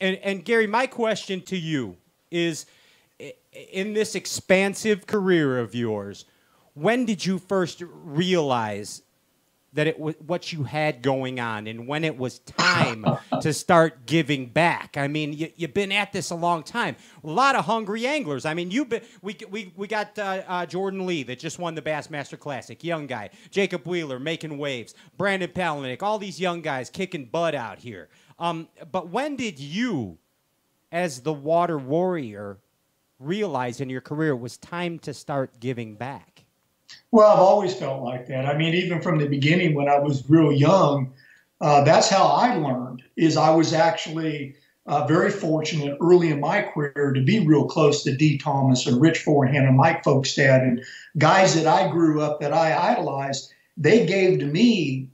And, and Gary, my question to you is in this expansive career of yours, when did you first realize that it was what you had going on and when it was time to start giving back. I mean, you, have been at this a long time. A lot of hungry anglers. I mean, you've been, we, we, we got uh, uh, Jordan Lee that just won the Bassmaster Classic, young guy. Jacob Wheeler making waves. Brandon Palaniuk, all these young guys kicking butt out here. Um, but when did you, as the water warrior, realize in your career it was time to start giving back? Well, I've always felt like that. I mean, even from the beginning when I was real young, uh, that's how I learned. Is I was actually uh, very fortunate early in my career to be real close to Dee Thomas and Rich Forehand and Mike Folkestad and guys that I grew up that I idolized. They gave to me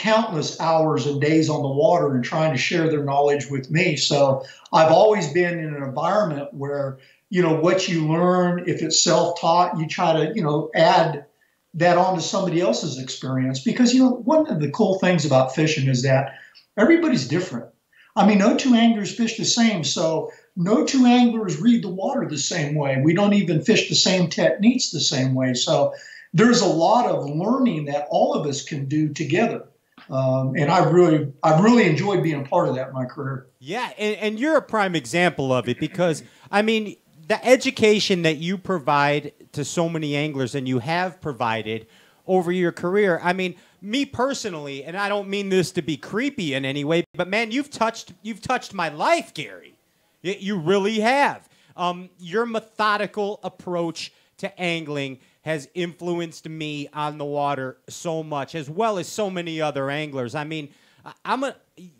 countless hours and days on the water and trying to share their knowledge with me. So I've always been in an environment where you know what you learn if it's self-taught you try to you know add that onto somebody else's experience. Because you know one of the cool things about fishing is that everybody's different. I mean no two anglers fish the same so no two anglers read the water the same way. We don't even fish the same techniques the same way. So there's a lot of learning that all of us can do together um, and I really, I really enjoyed being a part of that in my career. Yeah, and, and you're a prime example of it because I mean, the education that you provide to so many anglers and you have provided over your career. I mean, me personally, and I don't mean this to be creepy in any way, but man, you've touched you've touched my life, Gary. You really have. Um, your methodical approach to angling has influenced me on the water so much, as well as so many other anglers. I mean, I'm a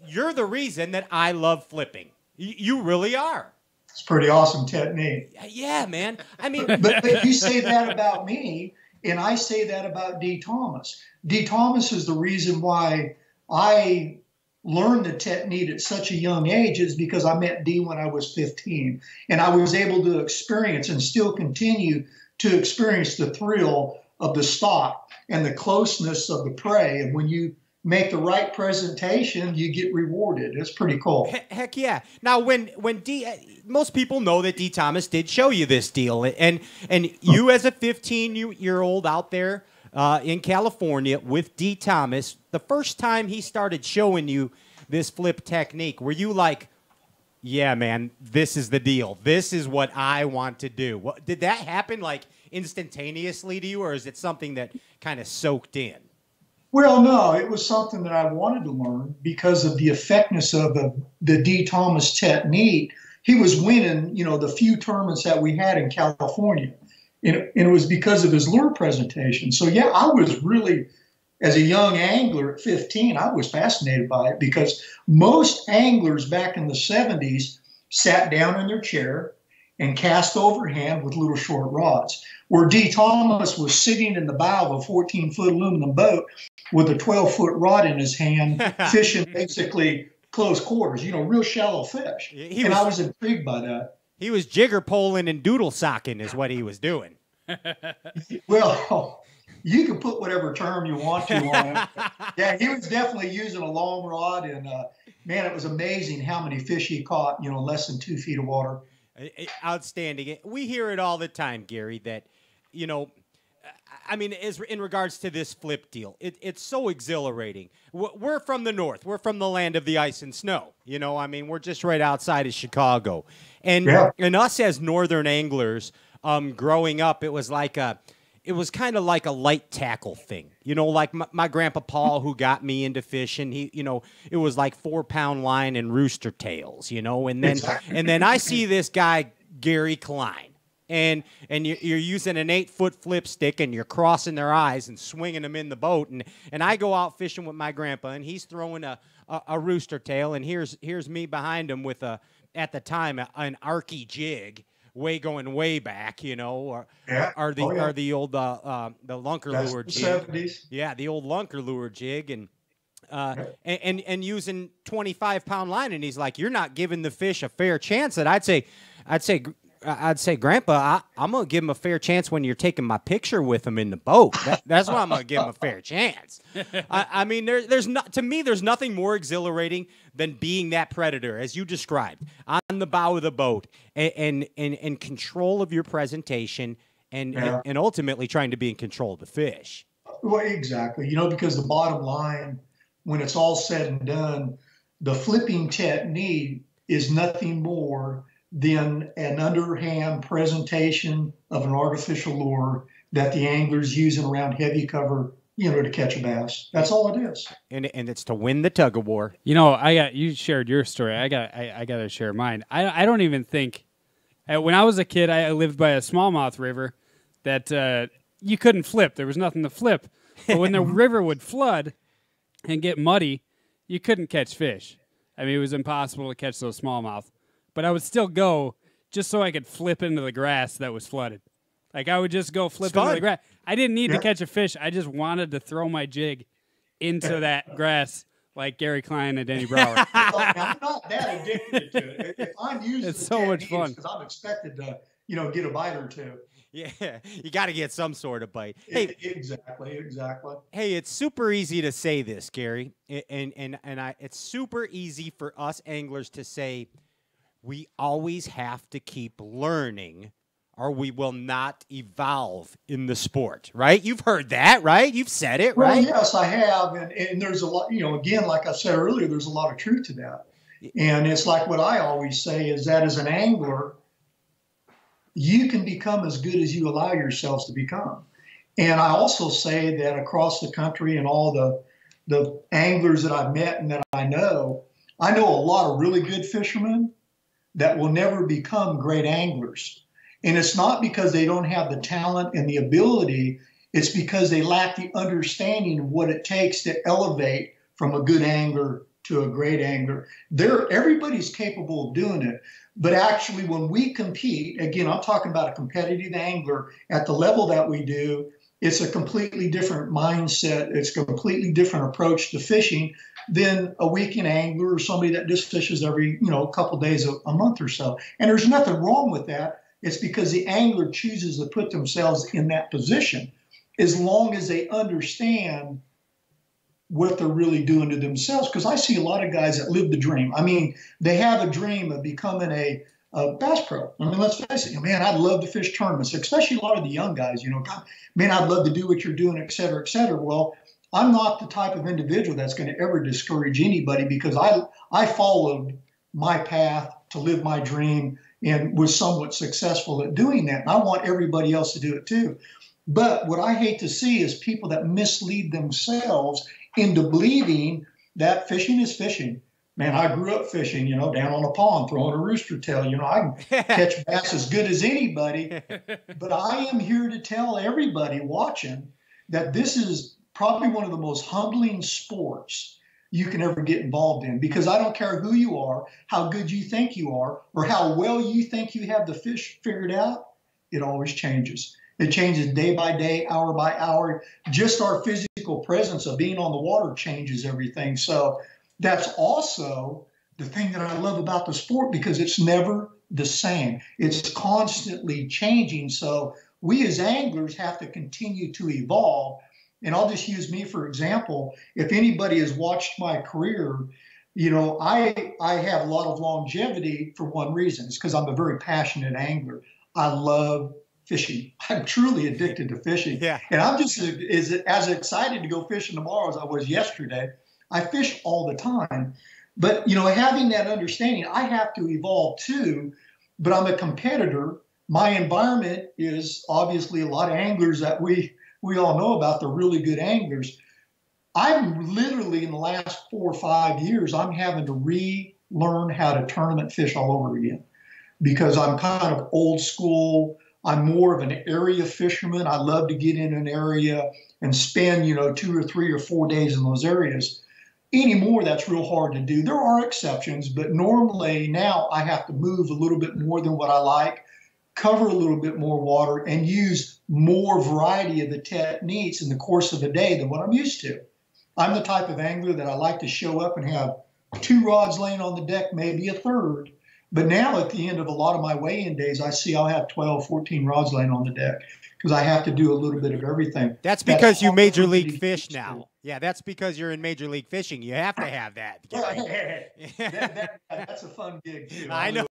you're the reason that I love flipping. You really are. It's pretty awesome technique. Yeah, man. I mean, but, but you say that about me, and I say that about Dee Thomas. Dee Thomas is the reason why I learned the technique at such a young age is because I met D when I was 15, and I was able to experience and still continue to experience the thrill of the stalk and the closeness of the prey. And when you make the right presentation, you get rewarded. It's pretty cool. Heck yeah! Now, when when Dee, most people know that Dee Thomas did show you this deal, and and you as a 15 year old out there uh, in California with Dee Thomas, the first time he started showing you this flip technique, were you like? Yeah, man, this is the deal. This is what I want to do. What, did that happen like instantaneously to you, or is it something that kind of soaked in? Well, no, it was something that I wanted to learn because of the effectiveness of the, the Dee Thomas technique. He was winning, you know, the few tournaments that we had in California. And, and it was because of his lure presentation. So, yeah, I was really, as a young angler at 15, I was fascinated by it because most anglers back in the 70s sat down in their chair and cast overhand with little short rods. Where Dee Thomas was sitting in the bow of a 14 foot aluminum boat with a 12 foot rod in his hand, fishing basically close quarters, you know, real shallow fish. He and was, I was intrigued by that. He was jigger poling and doodle socking, is what he was doing. well, you can put whatever term you want to on it. yeah, he was definitely using a long rod, and uh, man, it was amazing how many fish he caught, you know, less than two feet of water. Outstanding. We hear it all the time, Gary, that, you know, I mean, as in regards to this flip deal, it, it's so exhilarating. We're from the north. We're from the land of the ice and snow. You know, I mean, we're just right outside of Chicago, and yeah. and us as northern anglers, um, growing up, it was like a, it was kind of like a light tackle thing. You know, like my, my, grandpa Paul, who got me into fishing. He, you know, it was like four pound line and rooster tails. You know, and then and then I see this guy Gary Klein and and you're, you're using an eight foot flip stick and you're crossing their eyes and swinging them in the boat and and I go out fishing with my grandpa and he's throwing a a, a rooster tail and here's here's me behind him with a at the time a, an Arkie jig way going way back, you know, or yeah. are the oh, yeah. are the old uh, uh, the lunker That's lure jig. 70s. Yeah, the old lunker lure jig and uh, and, and, and using 25 pound line and he's like you're not giving the fish a fair chance that I'd say I'd say I'd say, Grandpa, I, am gonna give him a fair chance when you're taking my picture with him in the boat. That, that's why I'm gonna give him a fair chance. I, I mean, there, there's not to me, there's nothing more exhilarating than being that predator, as you described, on the bow of the boat, and and and, and control of your presentation, and, yeah. and and ultimately trying to be in control of the fish. Well, exactly. You know, because the bottom line, when it's all said and done, the flipping technique is nothing more than an underhand presentation of an artificial lure that the angler's using around heavy cover you know, to catch a bass. That's all it is. And and it's to win the tug of war. You know, I got you shared your story. I got I, I got to share mine. I I don't even think uh, when I was a kid, I lived by a smallmouth river that uh, you couldn't flip. There was nothing to flip. But when the river would flood and get muddy, you couldn't catch fish. I mean, it was impossible to catch those smallmouth but I would still go just so I could flip into the grass that was flooded. Like I would just go flip into the grass. I didn't need yeah. to catch a fish. I just wanted to throw my jig into that grass like Gary Klein and Denny Brauer. I'm not that addicted to it. If I'm using it, it's so much fun because I'm expected to, you know, get a bite or two. Yeah, you got to get some sort of bite. Hey, exactly, exactly. Hey, it's super easy to say this, Gary, and and and I. It's super easy for us anglers to say we always have to keep learning or we will not evolve in the sport, right? You've heard that, right? You've said it, well, right? Yes, I have. And, and there's a lot, you know, again, like I said earlier, there's a lot of truth to that. And it's like what I always say is that as an angler, you can become as good as you allow yourselves to become. And I also say that across the country and all the the anglers that I've met and that I know, I know a lot of really good fishermen that will never become great anglers. And it's not because they don't have the talent and the ability, it's because they lack the understanding of what it takes to elevate from a good angler to a great angler. There, everybody's capable of doing it. But actually, when we compete, again, I'm talking about a competitive angler at the level that we do, it's a completely different mindset. It's a completely different approach to fishing than a weekend angler or somebody that just fishes every you know a couple days a, a month or so. And there's nothing wrong with that. It's because the angler chooses to put themselves in that position as long as they understand what they're really doing to themselves. Because I see a lot of guys that live the dream. I mean, they have a dream of becoming a, a bass pro. I mean, let's face it, man, I'd love to fish tournaments, especially a lot of the young guys. You know, God, man, I'd love to do what you're doing, et cetera, et cetera. Well, I'm not the type of individual that's going to ever discourage anybody because I I followed my path to live my dream and was somewhat successful at doing that. And I want everybody else to do it too. But what I hate to see is people that mislead themselves into believing that fishing is fishing. Man, I grew up fishing, you know, down on a pond, throwing a rooster tail. You know, I can catch bass as good as anybody. But I am here to tell everybody watching that this is probably one of the most humbling sports you can ever get involved in because I don't care who you are, how good you think you are, or how well you think you have the fish figured out, it always changes. It changes day by day, hour by hour. Just our physical presence of being on the water changes everything. So that's also the thing that I love about the sport because it's never the same. It's constantly changing. So we as anglers have to continue to evolve and I'll just use me for example. If anybody has watched my career, you know, I I have a lot of longevity for one reason. It's because I'm a very passionate angler. I love fishing. I'm truly addicted to fishing. Yeah. And I'm just as, as excited to go fishing tomorrow as I was yesterday. I fish all the time. But, you know, having that understanding, I have to evolve too. But I'm a competitor. My environment is obviously a lot of anglers that we we all know about the really good anglers. I'm literally in the last four or five years, I'm having to relearn how to tournament fish all over again because I'm kind of old school. I'm more of an area fisherman. I love to get in an area and spend, you know, two or three or four days in those areas. Anymore, that's real hard to do. There are exceptions, but normally now I have to move a little bit more than what I like cover a little bit more water and use more variety of the techniques in the course of a day than what I'm used to. I'm the type of angler that I like to show up and have two rods laying on the deck, maybe a third, But now at the end of a lot of my weigh-in days, I see I'll have 12, 14 rods laying on the deck because I have to do a little bit of everything. That's because you major league fish used to. now. Yeah, that's because you're in major league fishing. You have to have that. That, that, that's a fun gig too. I know.